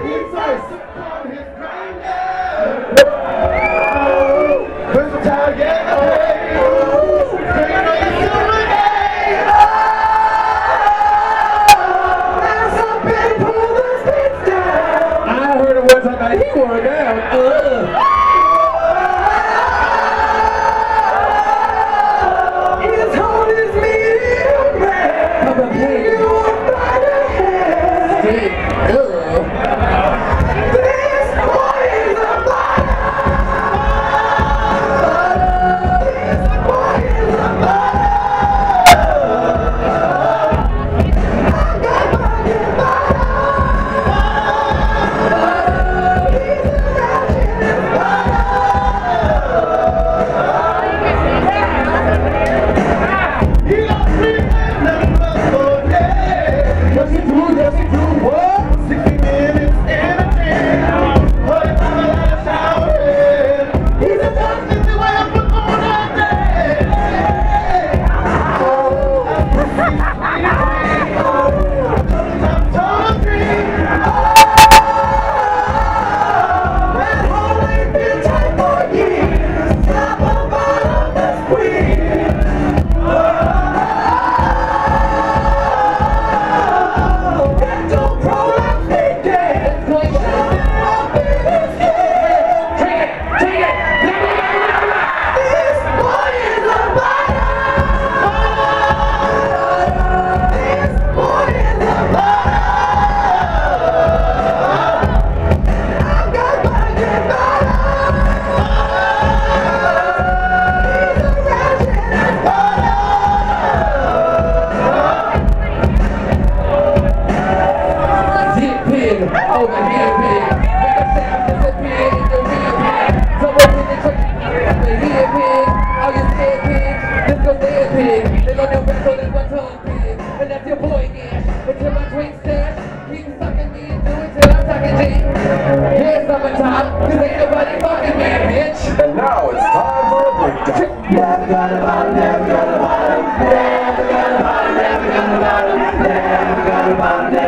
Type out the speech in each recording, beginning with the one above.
Jesus. Put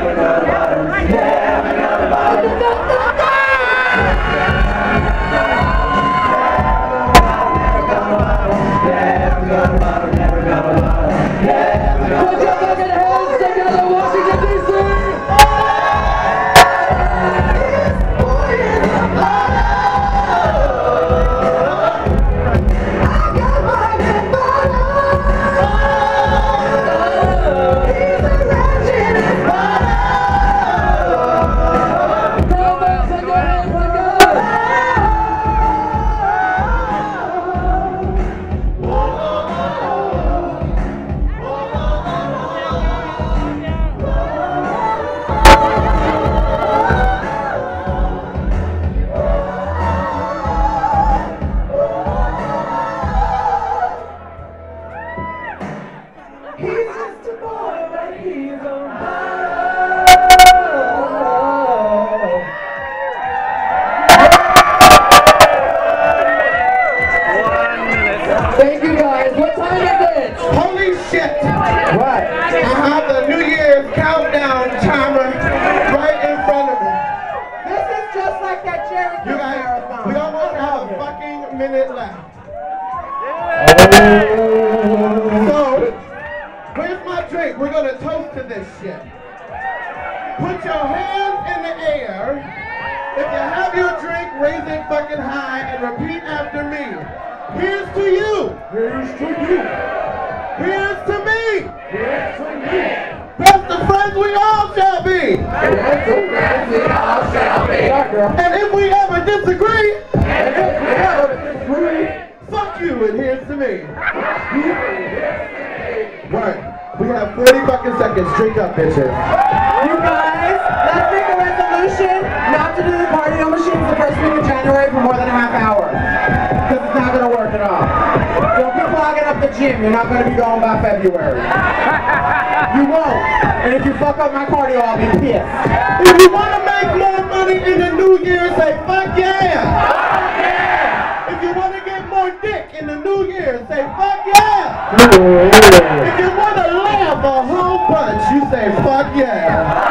timer right in front of me. This is just like that Jericho You guys, marathon. we almost have a fucking minute left. So, where's my drink? We're gonna toast to this shit. Put your hands in the air. If you have your drink, raise it fucking high and repeat after me. Here's to you. Here's to you. Here's to me. Here's to me. Best of friends we all shall be. And if we ever disagree, fuck you and here's to me. Right. We have 40 fucking seconds. Drink up, bitches. You guys, let's make a resolution not to do the cardio machines the first week of January for more than a half hour. The gym. You're not going to be going by February. You won't. And if you fuck up my cardio, I'll be pissed. If you want to make more money in the new year, say fuck yeah. If you want to get more dick in the new year, say fuck yeah. If you want to laugh a whole bunch, you say fuck yeah.